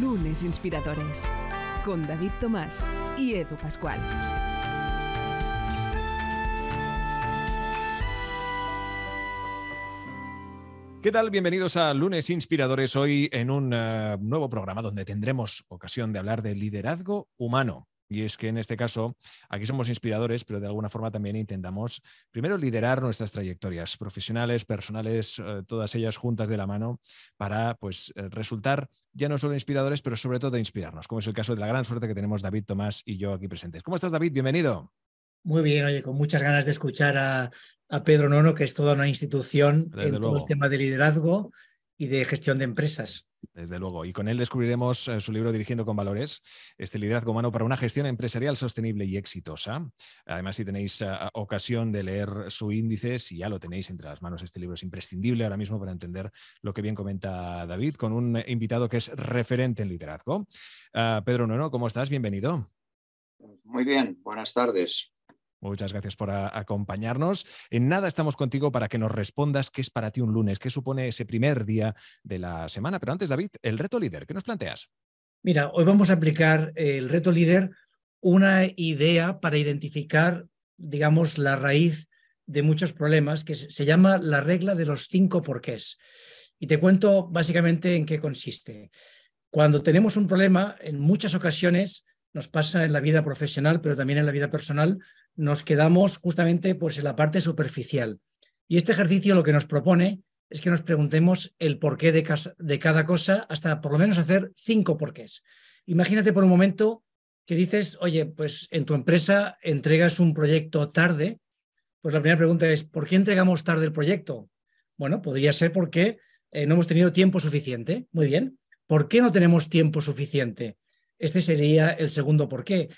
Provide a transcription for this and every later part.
Lunes Inspiradores. Con David Tomás y Edu Pascual. ¿Qué tal? Bienvenidos a Lunes Inspiradores. Hoy en un eh, nuevo programa donde tendremos ocasión de hablar de liderazgo humano. Y es que en este caso, aquí somos inspiradores, pero de alguna forma también intentamos primero liderar nuestras trayectorias profesionales, personales, eh, todas ellas juntas de la mano, para pues eh, resultar ya no solo inspiradores, pero sobre todo inspirarnos, como es el caso de la gran suerte que tenemos David Tomás y yo aquí presentes. ¿Cómo estás, David? Bienvenido. Muy bien, oye, con muchas ganas de escuchar a, Pedro Nono, que es toda una institución en todo el tema de liderazgo y de gestión de empresas. Desde luego. Y con él descubriremos eh, su libro Dirigiendo con Valores, este liderazgo humano para una gestión empresarial sostenible y exitosa. Además, si tenéis eh, ocasión de leer su índice, si ya lo tenéis entre las manos, este libro es imprescindible ahora mismo para entender lo que bien comenta David, con un invitado que es referente en liderazgo. Ah, Pedro Nueno, ¿cómo estás? Bienvenido. Muy bien, buenas tardes. Muchas gracias por acompañarnos. En nada estamos contigo para que nos respondas qué es para ti un lunes, qué supone ese primer día de la semana. Pero antes, David, el reto líder, ¿qué nos planteas? Mira, hoy vamos a aplicar el reto líder, una idea para identificar, digamos, la raíz de muchos problemas que se llama la regla de los cinco porqués. Y te cuento básicamente en qué consiste. Cuando tenemos un problema, en muchas ocasiones nos pasa en la vida profesional, pero también en la vida personal, nos quedamos justamente pues, en la parte superficial. Y este ejercicio lo que nos propone es que nos preguntemos el porqué de, de cada cosa hasta por lo menos hacer cinco porqués. Imagínate por un momento que dices, oye, pues en tu empresa entregas un proyecto tarde, pues la primera pregunta es, ¿por qué entregamos tarde el proyecto? Bueno, podría ser porque eh, no hemos tenido tiempo suficiente. Muy bien. ¿Por qué no tenemos tiempo suficiente? Este sería el segundo porqué.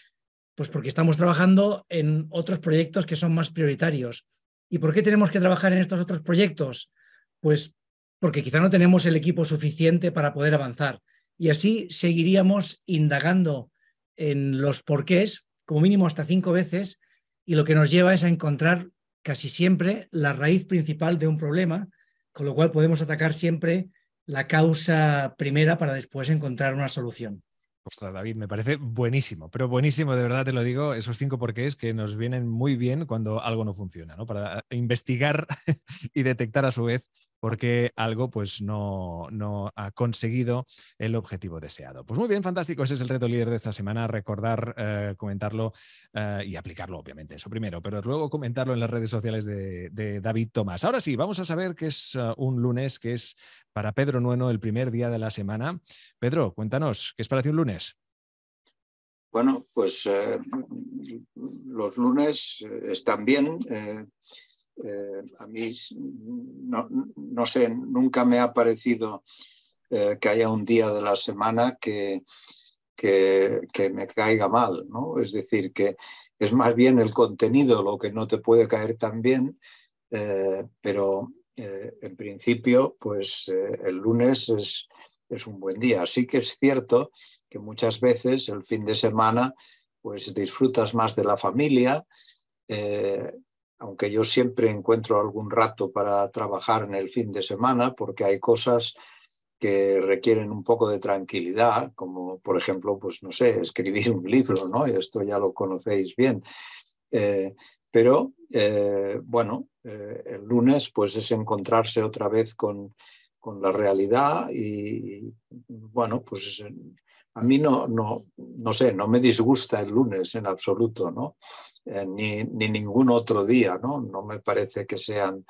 Pues porque estamos trabajando en otros proyectos que son más prioritarios. ¿Y por qué tenemos que trabajar en estos otros proyectos? Pues porque quizá no tenemos el equipo suficiente para poder avanzar. Y así seguiríamos indagando en los porqués, como mínimo hasta cinco veces, y lo que nos lleva es a encontrar casi siempre la raíz principal de un problema, con lo cual podemos atacar siempre la causa primera para después encontrar una solución. Ostras, David, me parece buenísimo, pero buenísimo, de verdad te lo digo, esos cinco porqués que nos vienen muy bien cuando algo no funciona, ¿no? Para investigar y detectar a su vez porque algo pues no, no, ha conseguido el objetivo deseado. Pues muy bien, fantástico, ese es el reto líder de esta semana, recordar, eh, comentarlo eh, y aplicarlo, obviamente, eso primero, pero luego comentarlo en las redes sociales de, David Tomás. Ahora sí, vamos a saber qué es eh, un lunes, que es para Pedro Nueno el primer día de la semana. Pedro, cuéntanos, ¿qué es para ti un lunes? Bueno, pues los lunes están bien. A mí, no, sé, nunca me ha parecido eh, que haya un día de la semana que, que, me caiga mal, ¿no? Es decir, que es más bien el contenido lo que no te puede caer tan bien, eh, pero en principio, pues el lunes es, es un buen día. Así que es cierto que muchas veces el fin de semana, pues disfrutas más de la familia, aunque yo siempre encuentro algún rato para trabajar en el fin de semana, porque hay cosas que requieren un poco de tranquilidad, como por ejemplo, pues no sé, escribir un libro, ¿no? Y esto ya lo conocéis bien. Eh, pero eh, bueno, eh, el lunes pues es encontrarse otra vez con, con la realidad y, bueno, pues a mí no, no, no sé, no me disgusta el lunes en absoluto, ¿no? Eh, ni, ningún otro día, ¿no? No me parece que sean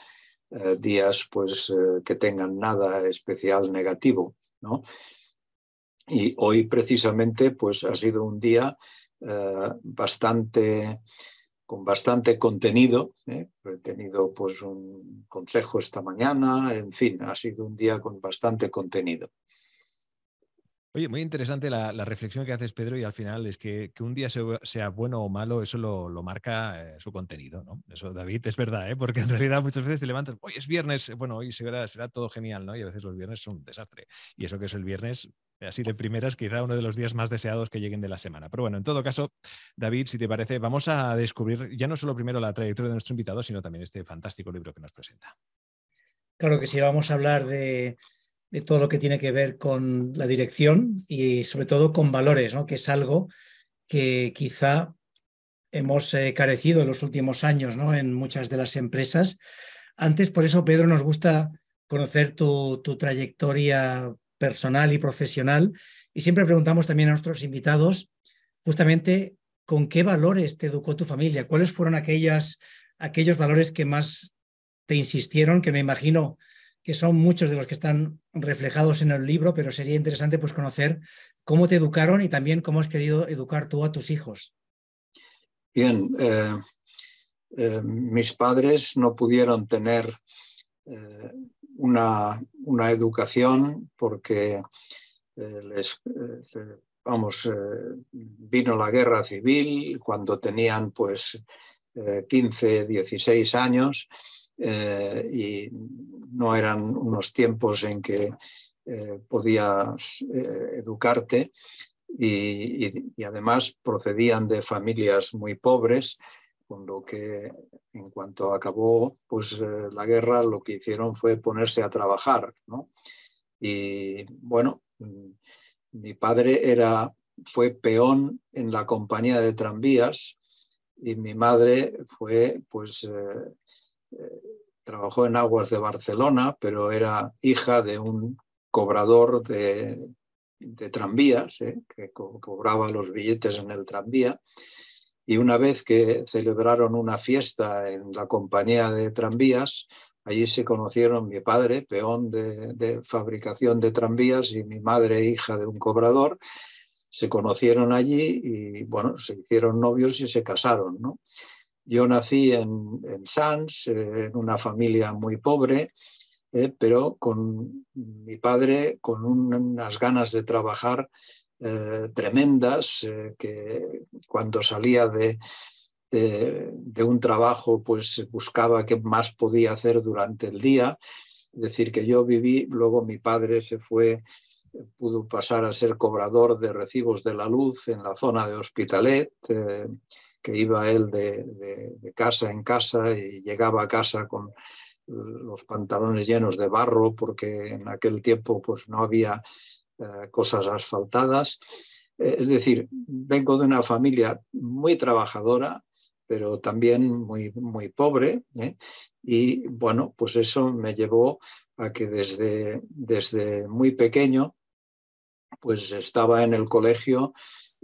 eh, días pues, eh, que tengan nada especial negativo, ¿no? Y hoy precisamente pues, ha sido un día bastante con bastante contenido. He tenido pues un consejo esta mañana, en fin, ha sido un día con bastante contenido. Oye, muy interesante la, reflexión que haces, Pedro, y al final es que, un día sea, bueno o malo, eso lo, marca eh, su contenido, ¿no? Eso, David, es verdad, ¿eh? porque en realidad muchas veces te levantas, hoy es viernes, bueno, hoy será, será todo genial, ¿no? Y a veces los viernes son un desastre. Y eso que es el viernes, así de primeras, quizá uno de los días más deseados que lleguen de la semana. Pero bueno, en todo caso, David, si te parece, vamos a descubrir ya no solo primero la trayectoria de nuestro invitado, sino también este fantástico libro que nos presenta. Claro que sí, vamos a hablar de de todo lo que tiene que ver con la dirección y sobre todo con valores, ¿no? que es algo que quizá hemos eh, carecido en los últimos años ¿no? en muchas de las empresas. Antes, por eso, Pedro, nos gusta conocer tu, tu trayectoria personal y profesional y siempre preguntamos también a nuestros invitados justamente con qué valores te educó tu familia, cuáles fueron aquellas, aquellos valores que más te insistieron, que me imagino que son muchos de los que están reflejados en el libro, pero sería interesante pues conocer cómo te educaron y también cómo has querido educar tú a tus hijos. Bien, eh, eh, mis padres no pudieron tener eh, una, una, educación porque les, vamos, vino la guerra civil cuando tenían pues 15, 16 años y no eran unos tiempos en que eh, podías eh, educarte y, además procedían de familias muy pobres, con lo que en cuanto acabó pues, la guerra lo que hicieron fue ponerse a trabajar. Y bueno, mm, mi padre era, fue peón en la compañía de tranvías y mi madre fue pues trabajó en Aguas de Barcelona, pero era hija de un cobrador de, tranvías, ¿eh? que cobraba los billetes en el tranvía. Y una vez que celebraron una fiesta en la compañía de tranvías, allí se conocieron mi padre, peón de, de fabricación de tranvías, y mi madre, hija de un cobrador. Se conocieron allí y, bueno, se hicieron novios y se casaron, ¿no? Yo nací en, en Sans, eh, en una familia muy pobre, eh, pero con mi padre con unas ganas de trabajar eh, tremendas, que cuando salía de, un trabajo, pues buscaba qué más podía hacer durante el día. Es decir, que yo viví, luego mi padre se fue, pudo pasar a ser cobrador de recibos de la luz en la zona de Hospitalet que iba él de, casa en casa y llegaba a casa con los pantalones llenos de barro porque en aquel tiempo pues no había eh, cosas asfaltadas. Eh, es decir, vengo de una familia muy trabajadora, pero también muy, muy pobre. ¿eh? Y bueno, pues eso me llevó a que desde, desde muy pequeño pues estaba en el colegio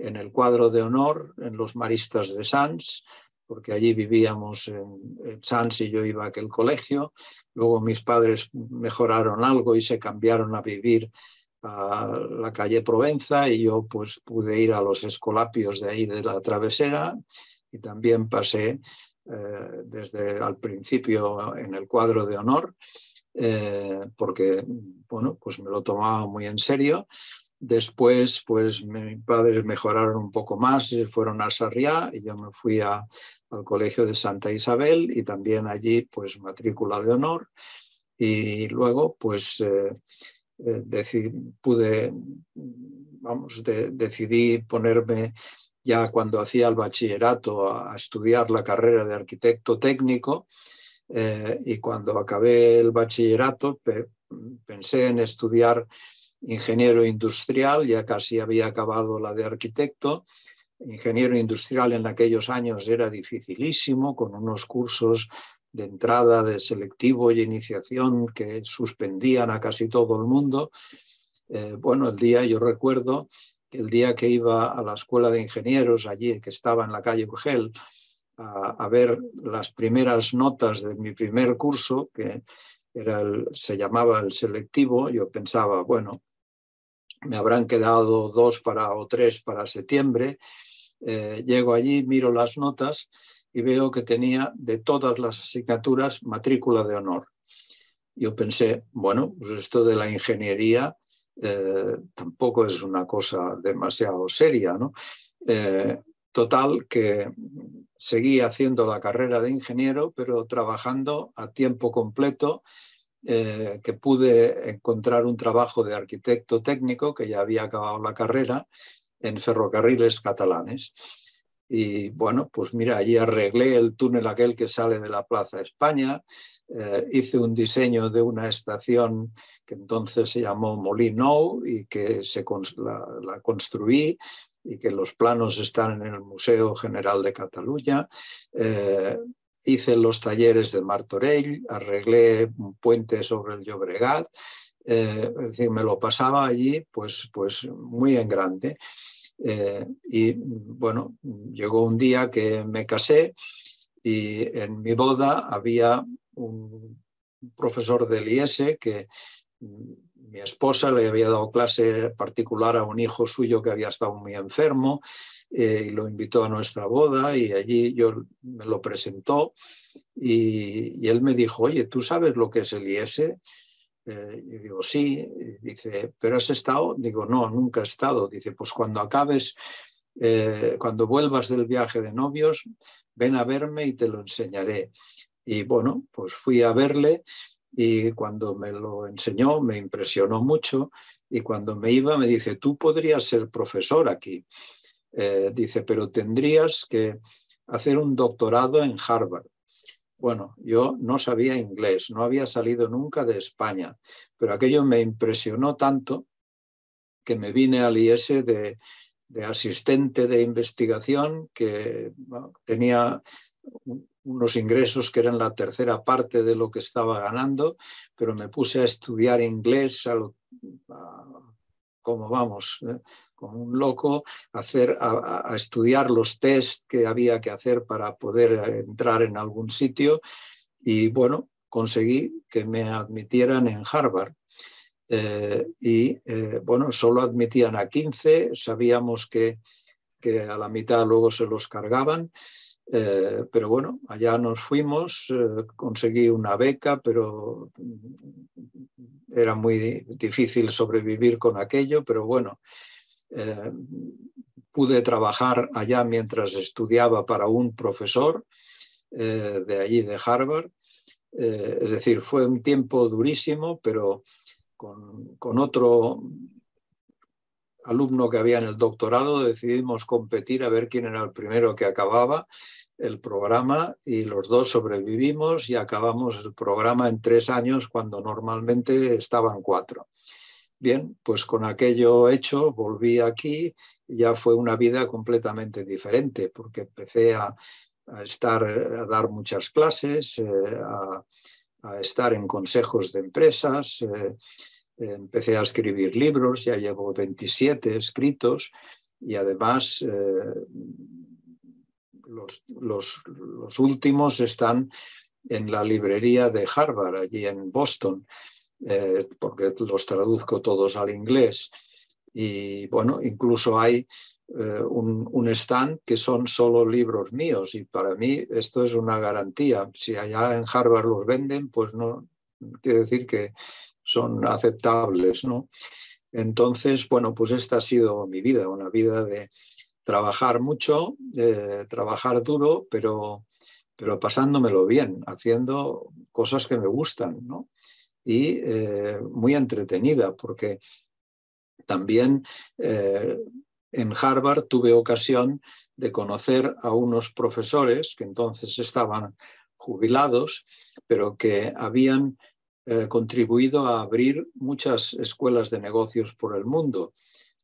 en el cuadro de honor en los maristas de Sans, porque allí vivíamos en, Sans y yo iba a aquel colegio. Luego mis padres mejoraron algo y se cambiaron a vivir a la calle Provenza y yo pues pude ir a los escolapios de ahí de la travesera y también pasé eh, desde al principio en el cuadro de honor eh, porque bueno pues me lo tomaba muy en serio Después, pues mis padres mejoraron un poco más, y fueron a Sarriá y yo me fui al Colegio de Santa Isabel y también allí, pues matrícula de honor. Y luego, pues eh, eh, pude, vamos, decidí ponerme ya cuando hacía el bachillerato a, estudiar la carrera de arquitecto técnico. Eh, y cuando acabé el bachillerato, pensé en estudiar ingeniero industrial, ya casi había acabado la de arquitecto. Ingeniero industrial en aquellos años era dificilísimo, con unos cursos de entrada, de selectivo y iniciación que suspendían a casi todo el mundo. Eh, bueno, el día, yo recuerdo que el día que iba a la escuela de ingenieros allí, que estaba en la calle Urgel, a, ver las primeras notas de mi primer curso, que era se llamaba el selectivo, yo pensaba, bueno, me habrán quedado dos para, o tres para septiembre. Eh, llego allí, miro las notas y veo que tenía de todas las asignaturas matrícula de honor. Yo pensé, bueno, pues esto de la ingeniería eh, tampoco es una cosa demasiado seria, ¿no? Eh, total, que seguí haciendo la carrera de ingeniero, pero trabajando a tiempo completo eh, que pude encontrar un trabajo de arquitecto técnico, que ya había acabado la carrera, en ferrocarriles catalanes. Y bueno, pues mira, allí arreglé el túnel aquel que sale de la Plaza España, eh, hice un diseño de una estación que entonces se llamó Molinou y que se, la, construí y que los planos están en el Museo General de Cataluña. Eh, hice los talleres de Martorell, arreglé un puente sobre el Llobregat, eh, es decir, me lo pasaba allí pues, pues muy en grande. y bueno, llegó un día que me casé y en mi boda había un profesor del IES que mi esposa le había dado clase particular a un hijo suyo que había estado muy enfermo eh, lo invitó a nuestra boda y allí yo me lo presentó y, él me dijo, oye, ¿tú sabes lo que es el IES? Eh, y digo, sí. dice, ¿pero has estado? Digo, no, nunca he estado. Dice, pues cuando acabes, eh, cuando vuelvas del viaje de novios, ven a verme y te lo enseñaré. Y bueno, pues fui a verle y cuando me lo enseñó me impresionó mucho y cuando me iba me dice, tú podrías ser profesor aquí. Eh, dice, pero tendrías que hacer un doctorado en Harvard. Bueno, yo no sabía inglés, no había salido nunca de España, pero aquello me impresionó tanto que me vine al IS de, asistente de investigación que tenía unos ingresos que eran la tercera parte de lo que estaba ganando, pero me puse a estudiar inglés como vamos, ¿eh? como un loco, a, hacer, a, estudiar los test que había que hacer para poder entrar en algún sitio y bueno, conseguí que me admitieran en Harvard. Eh, y eh, bueno, solo admitían a 15, sabíamos que, que a la mitad luego se los cargaban eh, pero bueno, allá nos fuimos, eh, conseguí una beca, pero era muy difícil sobrevivir con aquello, pero bueno, eh, pude trabajar allá mientras estudiaba para un profesor de allí de Harvard. es decir, fue un tiempo durísimo, pero con otro alumno que había en el doctorado decidimos competir a ver quién era el primero que acababa el programa y los dos sobrevivimos y acabamos el programa en tres años cuando normalmente estaban cuatro. Bien, pues con aquello hecho volví aquí y ya fue una vida completamente diferente porque empecé a, estar, a dar muchas clases, eh, a, estar en consejos de empresas, eh, empecé a escribir libros, ya llevo 27 escritos y además eh, los, últimos están en la librería de Harvard, allí en Boston, eh, porque los traduzco todos al inglés. Y bueno, incluso hay eh, un, stand que son solo libros míos y para mí esto es una garantía. Si allá en Harvard los venden, pues no quiere decir que son aceptables, ¿no? Entonces, bueno, pues esta ha sido mi vida, una vida de, trabajar mucho, eh, trabajar duro, pero, pero pasándomelo bien, haciendo cosas que me gustan, ¿no? Y eh, muy entretenida, porque también eh, en Harvard tuve ocasión de conocer a unos profesores que entonces estaban jubilados, pero que habían contribuido a abrir muchas escuelas de negocios por el mundo.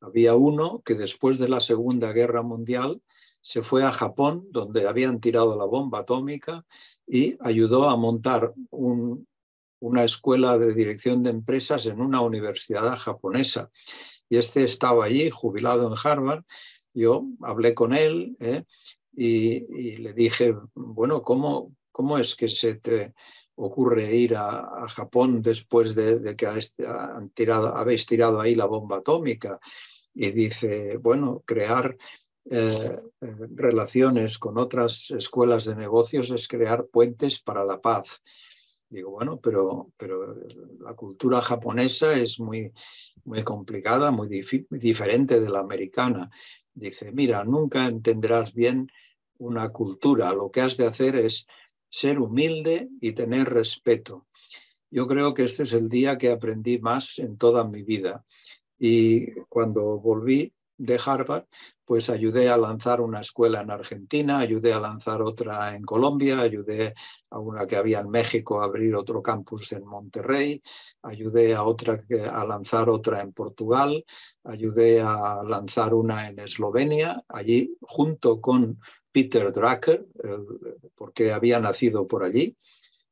Había uno que después de la Segunda Guerra Mundial se fue a Japón, donde habían tirado la bomba atómica, y ayudó a montar una escuela de dirección de empresas en una universidad japonesa. Y este estaba allí, jubilado en Harvard. Yo hablé con él ¿eh? y, le dije, bueno, ¿cómo, ¿cómo es que se te ocurre ir a, Japón después de, que han tirado, habéis tirado ahí la bomba atómica? y dice, bueno, crear eh, eh, relaciones con otras escuelas de negocios es crear puentes para la paz. Digo, bueno, pero, pero la cultura japonesa es muy, muy complicada, muy diferente de la americana. Dice, mira, nunca entenderás bien una cultura. Lo que has de hacer es ser humilde y tener respeto. Yo creo que este es el día que aprendí más en toda mi vida. Y cuando volví, de Harvard, pues ayudé a lanzar una escuela en Argentina, ayudé a lanzar otra en Colombia, ayudé a una que había en México a abrir otro campus en Monterrey, ayudé a otra a lanzar otra en Portugal, ayudé a lanzar una en Eslovenia, allí junto con Peter Drucker, porque había nacido por allí,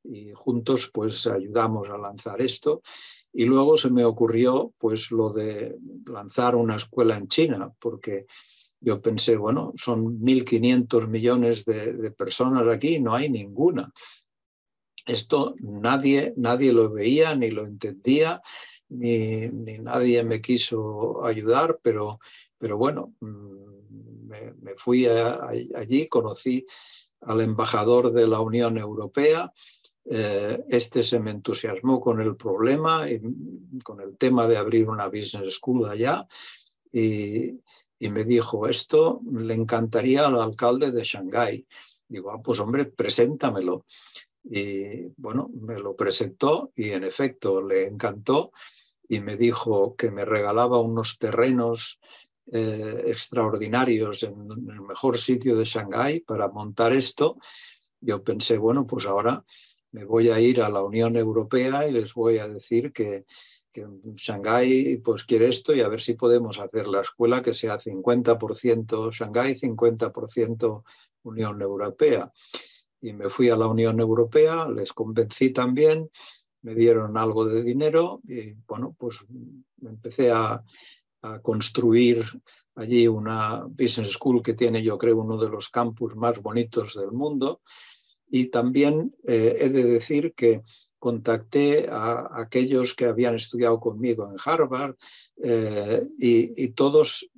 y juntos pues ayudamos a lanzar esto. Y luego se me ocurrió pues lo de lanzar una escuela en China, porque yo pensé, bueno, son 1.500 millones de, personas aquí, no hay ninguna. Esto nadie, nadie lo veía ni lo entendía, ni, nadie me quiso ayudar, pero, pero bueno, me, fui allí, conocí al embajador de la Unión Europea, eh, este se me entusiasmó con el problema, y, con el tema de abrir una business school allá y, me dijo, esto le encantaría al alcalde de Shanghái. Digo, ah, pues hombre, preséntamelo. Y bueno, me lo presentó y en efecto le encantó y me dijo que me regalaba unos terrenos eh, extraordinarios en el mejor sitio de Shanghái para montar esto. Yo pensé, bueno, pues ahora me voy a ir a la Unión Europea y les voy a decir que, que Shanghái pues quiere esto y a ver si podemos hacer la escuela que sea 50% Shanghái, 50% Unión Europea. Y me fui a la Unión Europea, les convencí también, me dieron algo de dinero y bueno, pues empecé a, a construir allí una business school que tiene yo creo uno de los campus más bonitos del mundo. Y también eh, he de decir que contacté a, aquellos que habían estudiado conmigo en Harvard eh, y, todos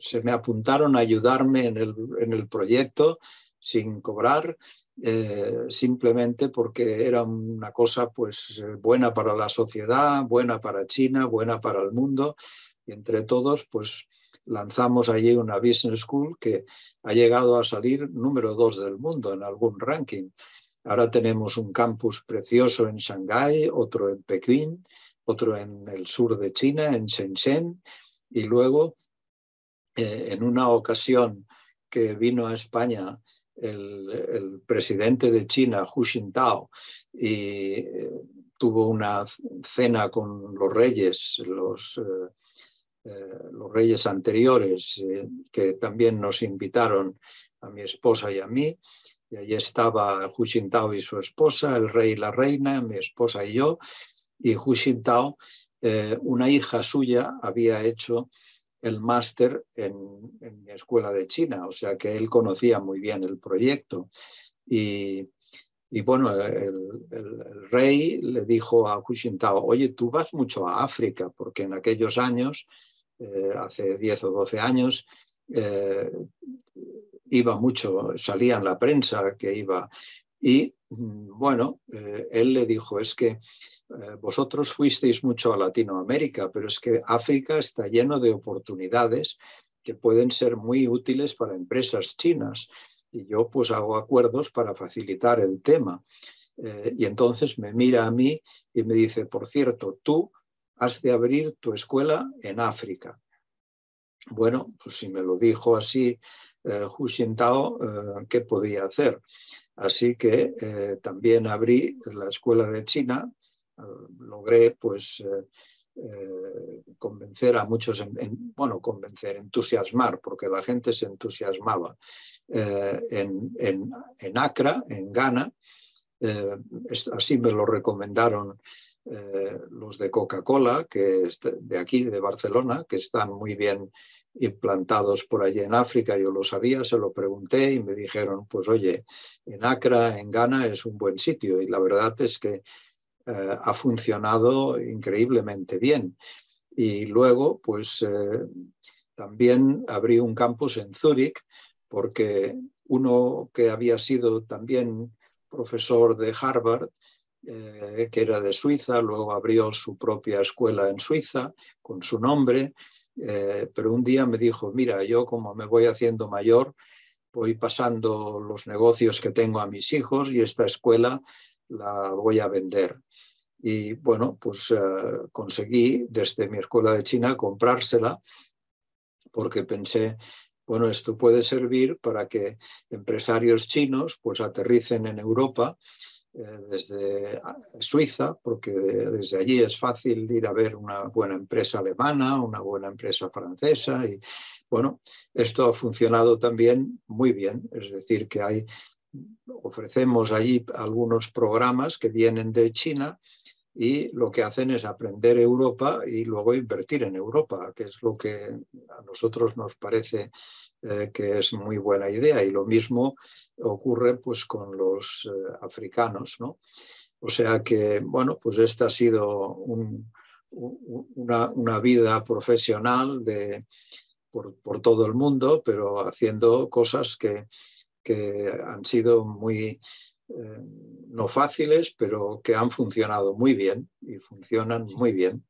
se me apuntaron a ayudarme en el, proyecto sin cobrar, eh, simplemente porque era una cosa pues buena para la sociedad, buena para China, buena para el mundo y entre todos pues lanzamos allí una business school que ha llegado a salir número dos del mundo en algún ranking. Ahora tenemos un campus precioso en Shanghái, otro en Pekín, otro en el sur de China, en Shenzhen, y luego eh, en una ocasión que vino a España el, presidente de China, Hu Jintao, y eh, tuvo una cena con los reyes, los eh, eh, reyes anteriores, que también nos invitaron a mi esposa y a mí. Y allí estaba Hu Jintao y su esposa, el rey y la reina, mi esposa y yo. Y Hu Jintao, eh, una hija suya, había hecho el máster en, mi escuela de China, o sea que él conocía muy bien el proyecto. Y, bueno, el, el, rey le dijo a Hu Jintao, oye, tú vas mucho a África, porque en aquellos años eh, hace 10 o 12 años, eh, iba mucho, salía en la prensa que iba. Y mm, bueno, eh, él le dijo, es que vosotros fuisteis mucho a Latinoamérica, pero es que África está lleno de oportunidades que pueden ser muy útiles para empresas chinas. Y yo pues hago acuerdos para facilitar el tema. y entonces me mira a mí y me dice, por cierto, tú has de abrir tu escuela en África. Bueno, pues si me lo dijo así eh, Hu Jintao, eh, ¿qué podía hacer? Así que eh, también abrí la escuela de China, logré pues convencer a muchos, bueno, convencer, entusiasmar, porque la gente se entusiasmaba. En, en, Accra, en Ghana, así me lo recomendaron eh, los de Coca-Cola, que de aquí, de Barcelona, que están muy bien implantados por allí en África, yo lo sabía, se lo pregunté y me dijeron, pues oye, en Accra, en Ghana es un buen sitio y la verdad es que eh, ha funcionado increíblemente bien. Y luego, pues eh, también abrí un campus en Zúrich porque uno que había sido también profesor de Harvard eh, que era de Suiza, luego abrió su propia escuela en Suiza con su nombre, eh, pero un día me dijo, mira, yo como me voy haciendo mayor, voy pasando los negocios que tengo a mis hijos y esta escuela la voy a vender. Y bueno, pues eh, conseguí desde mi escuela de China comprársela porque pensé, bueno, esto puede servir para que empresarios chinos pues aterricen en Europa desde Suiza, porque desde allí es fácil ir a ver una buena empresa alemana, una buena empresa francesa y bueno, esto ha funcionado también muy bien, es decir, que hay ofrecemos allí algunos programas que vienen de China y lo que hacen es aprender Europa y luego invertir en Europa, que es lo que a nosotros nos parece eh, que es muy buena idea. Y lo mismo ocurre pues con los eh, africanos, ¿no? O sea que, bueno, pues esta ha sido una, una, vida profesional de, por, por, todo el mundo, pero haciendo cosas que, que han sido muy, eh, no fáciles, pero que han funcionado muy bien y funcionan muy bien.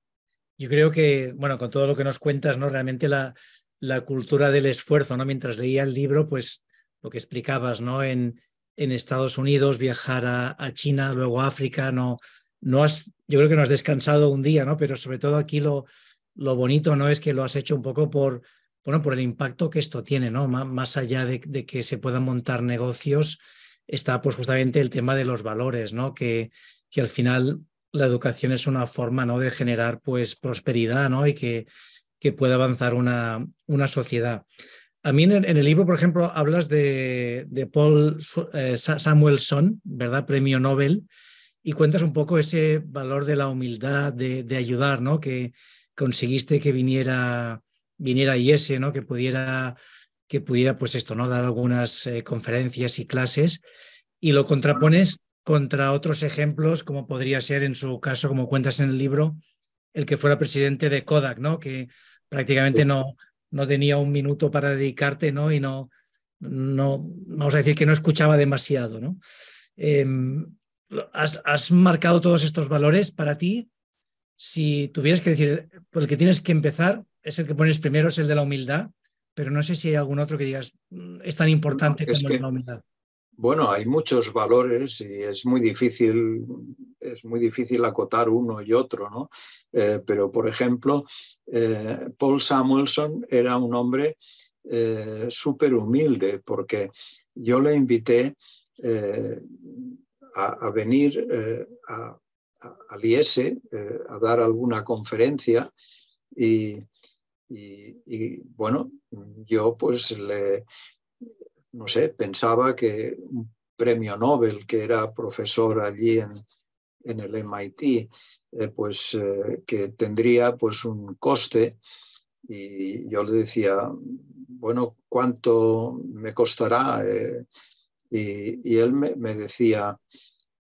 Yo creo que, bueno, con todo lo que nos cuentas, ¿no? Realmente la, la cultura del esfuerzo, ¿no? Mientras leía el libro, pues lo que explicabas, ¿no? En, Estados Unidos, viajar a, China, luego a África, no, no has, yo creo que no has descansado un día, ¿no? Pero sobre todo aquí lo, lo bonito, ¿no? Es que lo has hecho un poco por, bueno, por el impacto que esto tiene, ¿no? más allá de, de, que se puedan montar negocios, está pues justamente el tema de los valores, ¿no? Que, que al final la educación es una forma, ¿no? De generar pues prosperidad, ¿no? Y que, que pueda avanzar una, una sociedad. A mí en el, libro, por ejemplo, hablas de, de Paul eh, Samuelson, ¿verdad? Premio Nobel, y cuentas un poco ese valor de la humildad, de, de ayudar, ¿no? Que conseguiste que viniera, viniera IES, ¿no? Que pudiera que pudiera, pues esto, ¿no? Dar algunas eh, conferencias y clases y lo contrapones contra otros ejemplos, como podría ser en su caso, como cuentas en el libro, el que fuera presidente de Kodak, ¿no? Que prácticamente no, no tenía un minuto para dedicarte, ¿no? Y no, no, vamos a decir que no escuchaba demasiado, ¿no? Em, has, has, marcado todos estos valores para ti. Si tuvieras que decir, por el que tienes que empezar, es el que pones primero, es el de la humildad pero no sé si hay algún otro que digas, mm, es tan importante como la humildad. Bueno, hay muchos valores y es muy difícil, es muy difícil acotar uno y otro, ¿no? Eh, pero, por ejemplo, eh, Paul Samuelson era un hombre eh, súper humilde porque yo le invité a, venir a, al IES a dar alguna conferencia y, y, bueno, yo pues le, no sé, pensaba que un premio Nobel, que era profesor allí en, en el MIT, eh, pues eh, que tendría pues un coste y yo le decía, bueno, ¿cuánto me costará? Eh, y, él me, decía,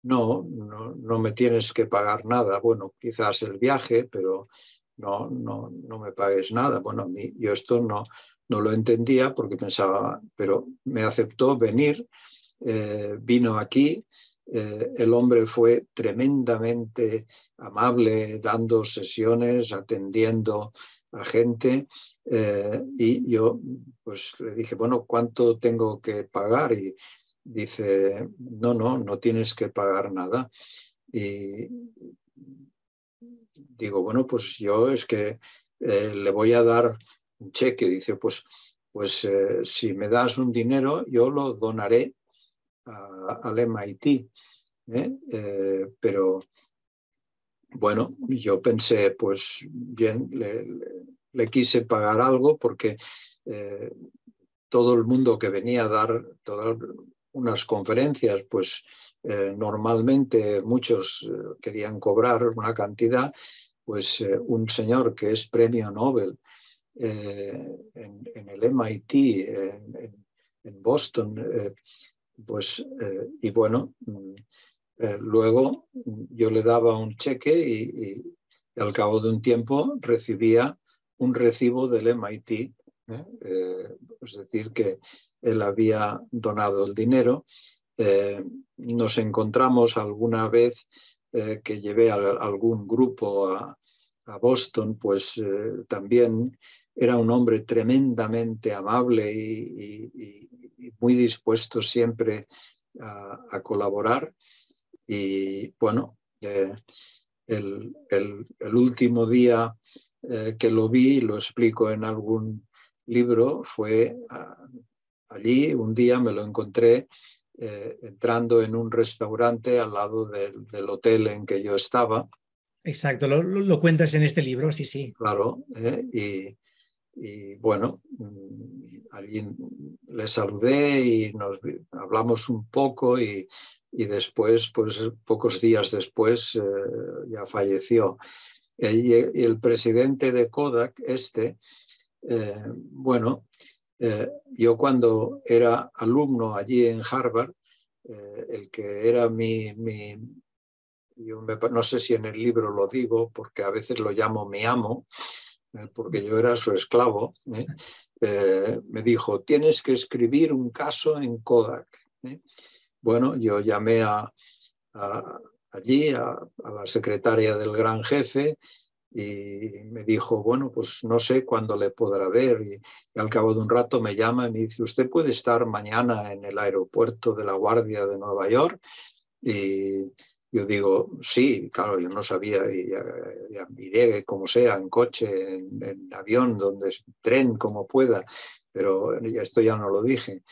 no, no, no, me tienes que pagar nada. Bueno, quizás el viaje, pero no, no, no me pagues nada. Bueno, a mí yo esto no, no lo entendía porque pensaba, pero me aceptó venir, vino aquí, eh, el hombre fue tremendamente amable, dando sesiones, atendiendo a gente, eh, y yo pues le dije, bueno, ¿cuánto tengo que pagar? Y dice, no, no, no tienes que pagar nada. Y digo, bueno, pues yo es que eh, le voy a dar un cheque. Dice, pues, pues si me das un dinero, yo lo donaré al MIT. ¿eh? pero bueno, yo pensé, pues bien, le, quise pagar algo porque todo el mundo que venía a dar todas unas conferencias, pues normalmente muchos querían cobrar una cantidad pues eh, un señor que es premio Nobel eh, en, el MIT, en, Boston, eh, pues, y bueno, mm, luego yo le daba un cheque y, al cabo de un tiempo recibía un recibo del MIT, es decir, que él había donado el dinero. nos encontramos alguna vez eh, que llevé a, algún grupo a, Boston, pues eh, también era un hombre tremendamente amable y, muy dispuesto siempre a, colaborar. Y bueno, eh, el, último día que lo vi, lo explico en algún libro fue allí, un día me lo encontré eh, entrando en un restaurante al lado del, hotel en que yo estaba. Exacto, lo, cuentas en este libro, sí, sí. Claro, y, y, bueno, allí le saludé y nos hablamos un poco y, y después, pues pocos días después, eh, ya falleció. Y el presidente de Kodak, este, eh, bueno, eh, yo cuando era alumno allí en Harvard, el que era mi, mi yo no sé si en el libro lo digo, porque a veces lo llamo mi amo, porque yo era su esclavo, me dijo, tienes que escribir un caso en Kodak. Bueno, yo llamé allí a, la secretaria del gran jefe y me dijo, bueno, pues no sé cuándo le podrá ver. Y, al cabo de un rato me llama y me dice, usted puede estar mañana en el aeropuerto de la Guardia de Nueva York. Y yo digo, sí, claro, yo no sabía, y ya, iré como sea, en coche, en, en, avión, donde tren, como pueda, pero esto ya no lo dije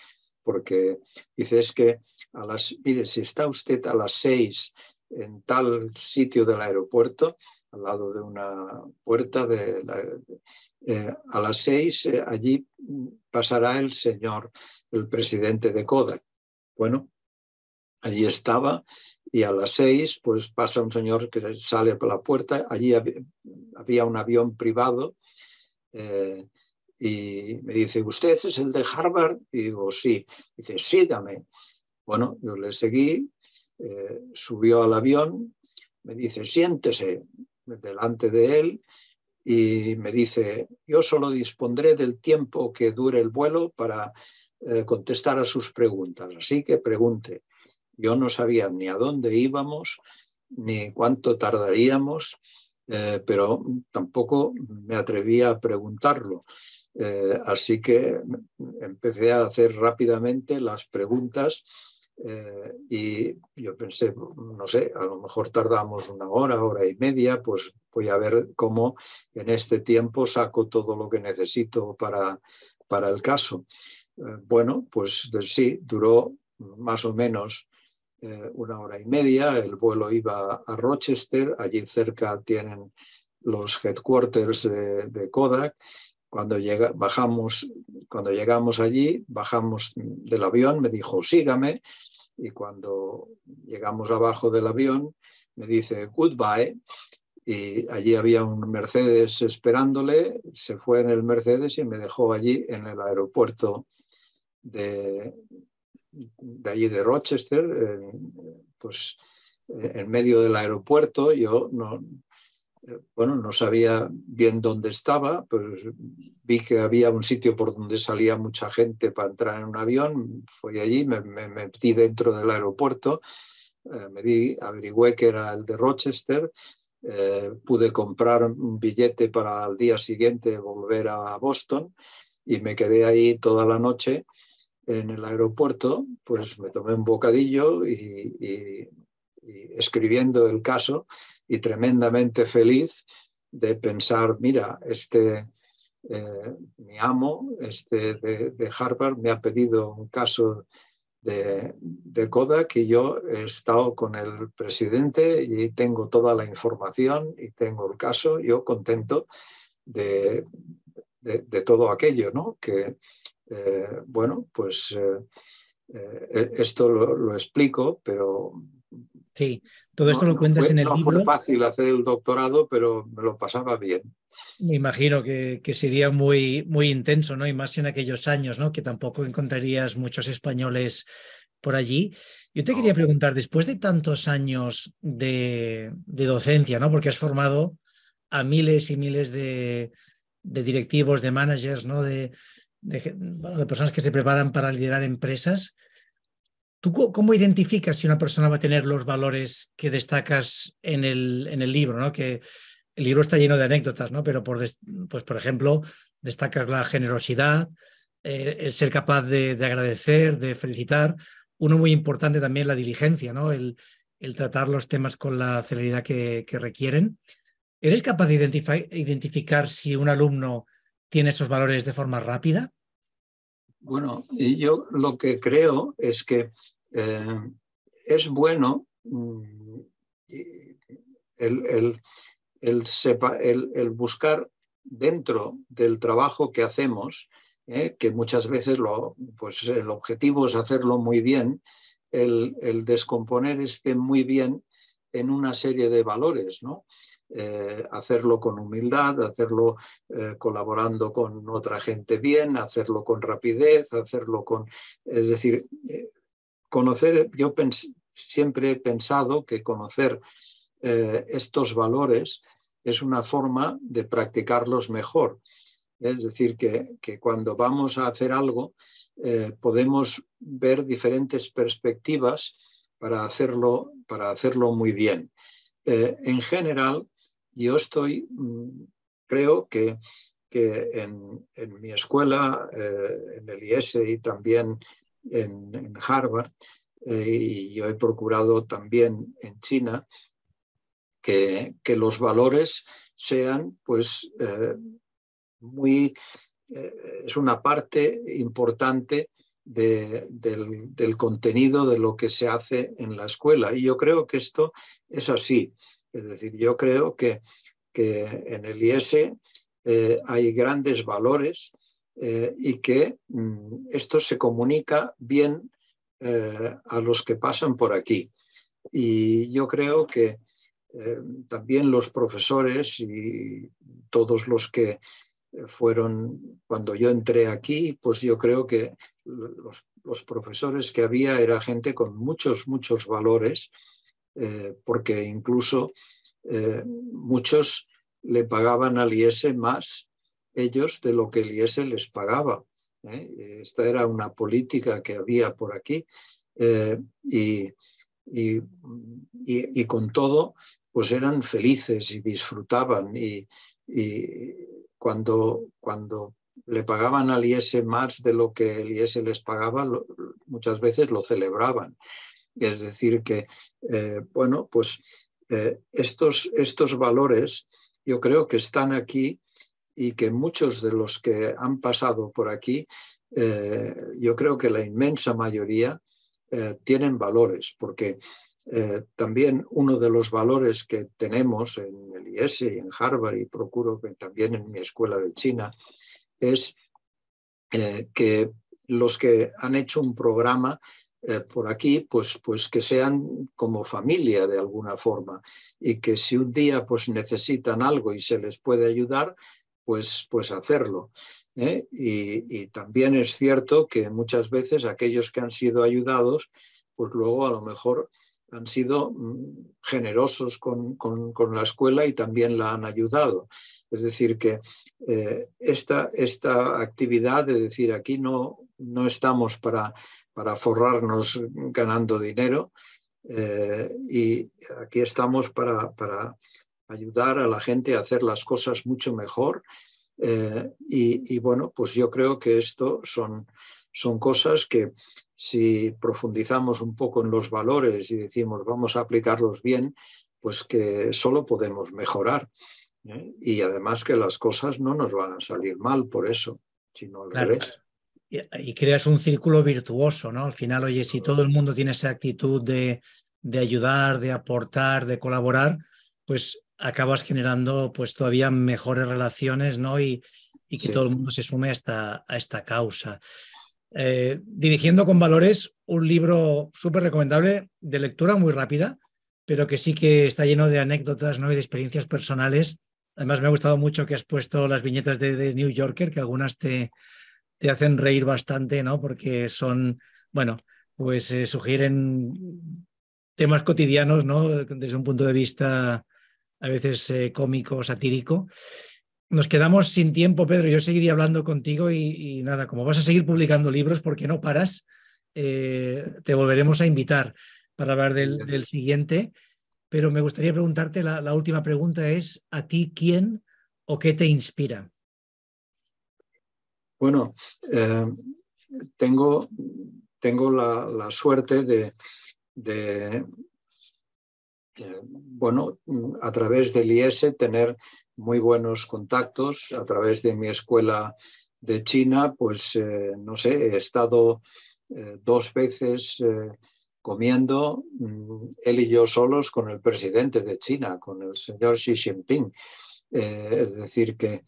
porque dice es que a las, mire, si está usted a las seis en tal sitio del aeropuerto, al lado de una puerta, de eh, a las seis eh, allí pasará el señor, el presidente de Kodak. Bueno, allí estaba y a las seis pues pasa un señor que sale por la puerta, allí había, un avión privado. Eh, y me dice, ¿usted es el de Harvard? Y digo, sí. Dice, sígame. Bueno, yo le seguí, eh, subió al avión, me dice, siéntese delante de él y me dice, yo solo dispondré del tiempo que dure el vuelo para eh, contestar a sus preguntas, así que pregunte. Yo no sabía ni a dónde íbamos, ni cuánto tardaríamos, eh, pero tampoco me atrevía a preguntarlo. Eh, así que empecé a hacer rápidamente las preguntas eh, y yo pensé, no sé, a lo mejor tardamos una hora, hora y media, pues voy a ver cómo en este tiempo saco todo lo que necesito para, para el caso. Bueno, pues sí, duró más o menos una hora y media, el vuelo iba a Rochester, allí cerca tienen los headquarters de Kodak. Cuando llega, bajamos, cuando llegamos allí, bajamos del avión, me dijo, sígame, y cuando llegamos abajo del avión, me dice, goodbye, y allí había un Mercedes esperándole, se fue en el Mercedes y me dejó allí en el aeropuerto de, de allí de Rochester, pues en medio del aeropuerto, yo no, bueno, no sabía bien dónde estaba, pues vi que había un sitio por donde salía mucha gente para entrar en un avión, fui allí, me, metí dentro del aeropuerto, eh, me di, averigüé que era el de Rochester, eh, pude comprar un billete para el día siguiente volver a Boston y me quedé ahí toda la noche en el aeropuerto, pues me tomé un bocadillo y escribiendo el caso y tremendamente feliz de pensar, mira, este, eh, mi amo este de, Harvard me ha pedido un caso de, de, Kodak y yo he estado con el presidente y tengo toda la información y tengo el caso, yo contento de, de, todo aquello, ¿no? Que, eh, bueno, pues eh, esto lo, lo, explico, pero Sí, todo esto lo cuentas en el no libro. Fue fácil hacer el doctorado, pero me lo pasaba bien. Me imagino que, sería muy, muy intenso, ¿no? Y más en aquellos años, ¿no? Que tampoco encontrarías muchos españoles por allí. Yo te quería preguntar, después de tantos años de, docencia, ¿no? Porque has formado a miles y miles de, directivos, de managers, ¿no? De, de personas que se preparan para liderar empresas. ¿Tú cómo identificas si una persona va a tener los valores que destacas en el, en el libro? ¿no? Que el libro está lleno de anécdotas, ¿no? pero por, pues, por ejemplo, destacas la generosidad, eh, el ser capaz de, agradecer, de felicitar. Uno muy importante también la diligencia, ¿no? el, el tratar los temas con la celeridad que, que requieren. ¿Eres capaz de identificar si un alumno tiene esos valores de forma rápida? Bueno, yo lo que creo es que eh, es bueno mm, el, el, buscar dentro del trabajo que hacemos, eh, que muchas veces lo, pues el objetivo es hacerlo muy bien, el, descomponer este muy bien en una serie de valores, ¿no? Eh, hacerlo con humildad, hacerlo eh, colaborando con otra gente bien, hacerlo con rapidez, hacerlo con... Es decir, eh, conocer, yo siempre he pensado que conocer estos valores es una forma de practicarlos mejor. Es decir, que, cuando vamos a hacer algo podemos ver diferentes perspectivas para hacerlo, para hacerlo muy bien. en general, yo estoy, mm, creo que, en, mi escuela, eh, en el IES y también en, Harvard, eh, y yo he procurado también en China, que, los valores sean pues eh, muy, es una parte importante del, del, contenido de lo que se hace en la escuela. Y yo creo que esto es así. Es decir, yo creo que, en el IS eh, hay grandes valores eh, y que mm, esto se comunica bien eh, a los que pasan por aquí. Y yo creo que también los profesores y todos los que fueron, cuando yo entré aquí, pues yo creo que los, los profesores que había era gente con muchos, muchos valores eh, porque incluso eh, muchos le pagaban al IES más ellos de lo que el IES les pagaba. ¿eh? Esta era una política que había por aquí y, y, con todo, pues eran felices y disfrutaban y, cuando, cuando le pagaban al IES más de lo que el IES les pagaba, muchas veces lo celebraban. Es decir, que, eh, bueno, pues eh, estos, estos valores yo creo que están aquí y que muchos de los que han pasado por aquí, eh, yo creo que la inmensa mayoría tienen valores, porque también uno de los valores que tenemos en el IES y en Harvard, y procuro que también en mi escuela de China, es que los que han hecho un programa eh, por aquí, pues, pues que sean como familia de alguna forma y que si un día pues necesitan algo y se les puede ayudar, pues, pues hacerlo. ¿eh? Y, también es cierto que muchas veces aquellos que han sido ayudados, pues luego a lo mejor han sido mm, generosos con, la escuela y también la han ayudado. Es decir, que eh, esta, esta actividad de decir aquí no, no estamos para para forrarnos ganando dinero eh, y aquí estamos para, para, ayudar a la gente a hacer las cosas mucho mejor. Eh, y, bueno, pues yo creo que esto son, son cosas que si profundizamos un poco en los valores y decimos vamos a aplicarlos bien, pues que solo podemos mejorar. ¿eh? Y además que las cosas no nos van a salir mal por eso, sino al revés y creas un círculo virtuoso, ¿no? Al final, oye, si todo el mundo tiene esa actitud de, de ayudar, de aportar, de colaborar, pues acabas generando pues todavía mejores relaciones, ¿no? Y, y que todo el mundo se sume a esta, a esta causa. Eh, dirigiendo con valores, un libro súper recomendable, de lectura muy rápida, pero que sí que está lleno de anécdotas ¿no? y de experiencias personales. Además, me ha gustado mucho que has puesto las viñetas de, de New Yorker, que algunas te, te hacen reír bastante, ¿no? Porque son, bueno, pues eh, sugieren temas cotidianos, ¿no? Desde un punto de vista a veces eh, cómico, satírico. Nos quedamos sin tiempo, Pedro. Yo seguiría hablando contigo y, nada, como vas a seguir publicando libros porque no paras, eh, te volveremos a invitar para hablar del, siguiente. Pero me gustaría preguntarte, la, la última pregunta es, ¿a ti quién o qué te inspira? Bueno, eh, tengo, tengo la, suerte de, eh, bueno, a través del IES tener muy buenos contactos a través de mi escuela de China, pues no sé, he estado dos veces comiendo mm, él y yo solos con el presidente de China, con el señor Xi Jinping. es decir, que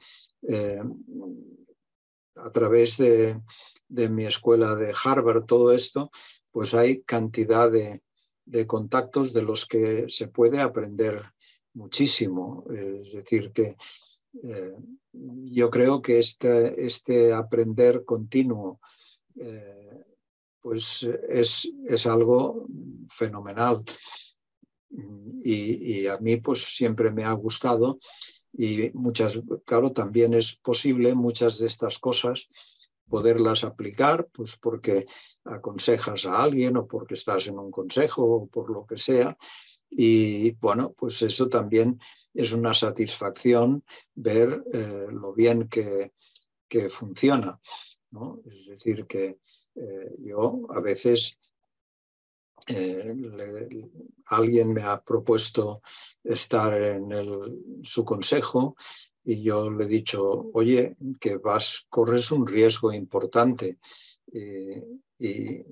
a través de, mi escuela de Harvard, todo esto, pues hay cantidad de, contactos de los que se puede aprender muchísimo. Es decir, que eh, yo creo que este, este aprender continuo eh, pues es, es, algo fenomenal. Y, y, a mí pues siempre me ha gustado y muchas, claro, también es posible muchas de estas cosas poderlas aplicar, pues porque aconsejas a alguien o porque estás en un consejo o por lo que sea. Y bueno, pues eso también es una satisfacción ver eh, lo bien que, que funciona. ¿no? Es decir, que eh, yo a veces eh, alguien me ha propuesto estar en su consejo y yo le he dicho, oye, que vas, corres un riesgo importante. Eh, ¿Y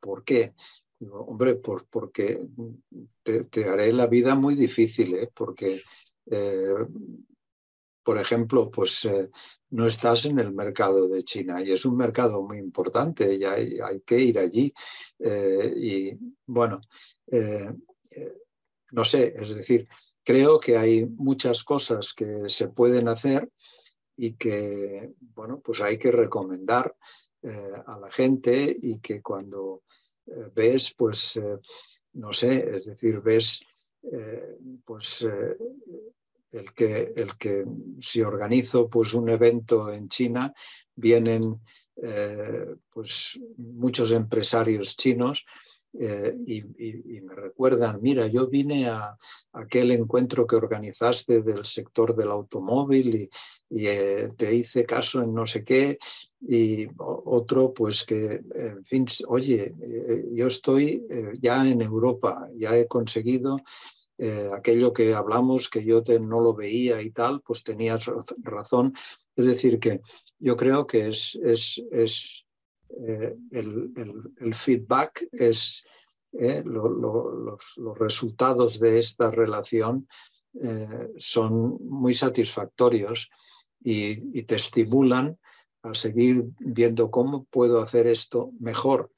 por qué? Hombre, por, porque te, haré la vida muy difícil, ¿eh? porque, por ejemplo, pues no estás en el mercado de China y es un mercado muy importante y hay, que ir allí. Eh, y bueno, eh, eh, no sé, es decir, creo que hay muchas cosas que se pueden hacer y que, bueno, pues hay que recomendar a la gente y que cuando ves, pues, no sé, es decir, ves, pues el que, el que si organizo pues un evento en China, vienen eh, pues muchos empresarios chinos eh, y, me recuerdan, mira, yo vine a, aquel encuentro que organizaste del sector del automóvil y, eh, te hice caso en no sé qué, y otro, pues que, en fin, oye, yo estoy ya en Europa, ya he conseguido eh, aquello que hablamos, que yo no lo veía y tal, pues tenías razón. Es decir, que yo creo que es, es, eh, el, feedback, es eh, los, resultados de esta relación son muy satisfactorios y, y te estimulan a seguir viendo cómo puedo hacer esto mejor,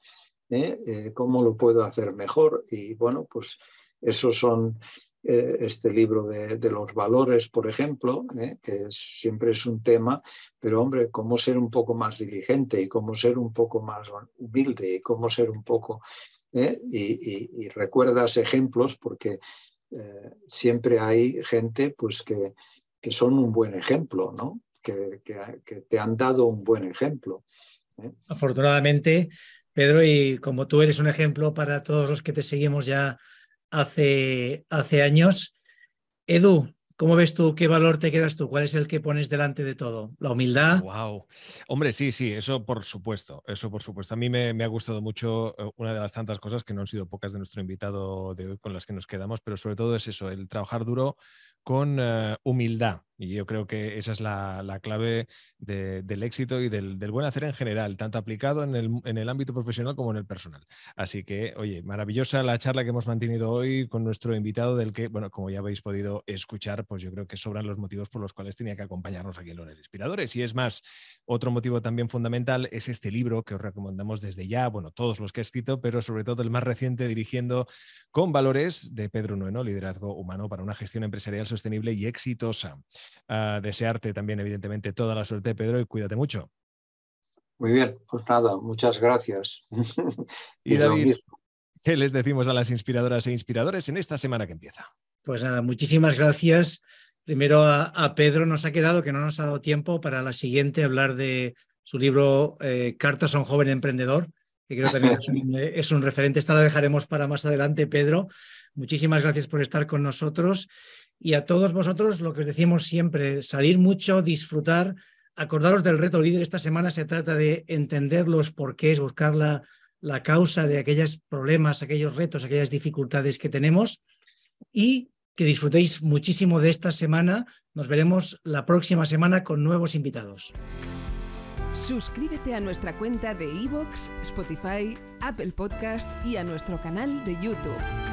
cómo lo puedo hacer mejor. Y bueno, pues esos son eh, este libro de, los valores, por ejemplo, eh, que siempre es un tema, pero hombre, cómo ser un poco más diligente y cómo ser un poco más humilde y cómo ser un poco... Eh, y, recuerdas ejemplos porque siempre hay gente pues, que, que, son un buen ejemplo, ¿no? Que, que te han dado un buen ejemplo. Afortunadamente, Pedro, y como tú eres un ejemplo para todos los que te seguimos ya hace, hace años. Edu, ¿Cómo ves tú? ¿Qué valor te quedas tú? ¿Cuál es el que pones delante de todo? ¿La humildad? Wow. Hombre, sí, sí, eso por supuesto. Eso por supuesto. A mí me, ha gustado mucho eh, una de las tantas cosas que no han sido pocas de nuestro invitado de hoy con las que nos quedamos, pero sobre todo es eso, el trabajar duro con eh, humildad. Y yo creo que esa es la, clave del éxito y del, buen hacer en general, tanto aplicado en el, ámbito profesional como en el personal. Así que, oye, maravillosa la charla que hemos mantenido hoy con nuestro invitado, del que, bueno, como ya habéis podido escuchar, pues yo creo que sobran los motivos por los cuales tenía que acompañarnos aquí en Los Inspiradores. Y es más, otro motivo también fundamental es este libro que os recomendamos desde ya, bueno, todos los que he escrito, pero sobre todo el más reciente, Dirigiendo con Valores, de Pedro Nueno, Liderazgo Humano para una gestión empresarial sostenible y exitosa desearte también, evidentemente, toda la suerte, Pedro, y cuídate mucho. Muy bien, pues nada, muchas gracias. y David, ¿qué les decimos a las inspiradoras e inspiradores en esta semana que empieza? Pues nada, muchísimas gracias. Primero a, Pedro nos ha quedado que no nos ha dado tiempo para la siguiente hablar de su libro eh, Cartas a un joven emprendedor, que creo también es un, es un referente. Esta la dejaremos para más adelante, Pedro. Muchísimas gracias por estar con nosotros y a todos vosotros lo que os decimos siempre, salir mucho, disfrutar, acordaros del reto líder. Esta semana se trata de entender los porqués, buscar la, la causa de aquellos problemas, aquellos retos, aquellas dificultades que tenemos y que disfrutéis muchísimo de esta semana. Nos veremos la próxima semana con nuevos invitados. Suscríbete a nuestra cuenta de iVoox, Spotify, Apple Podcast y a nuestro canal de YouTube.